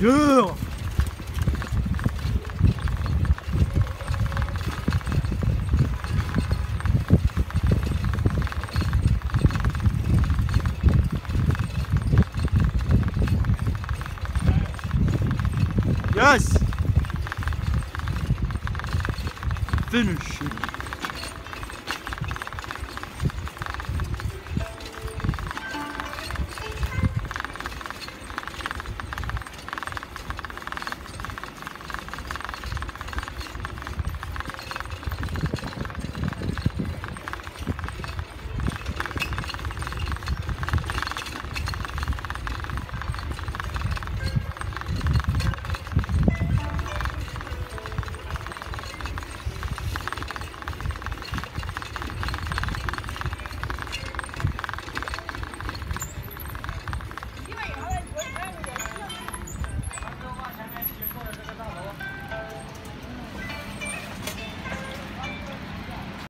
Yeah. Yes. Finish it.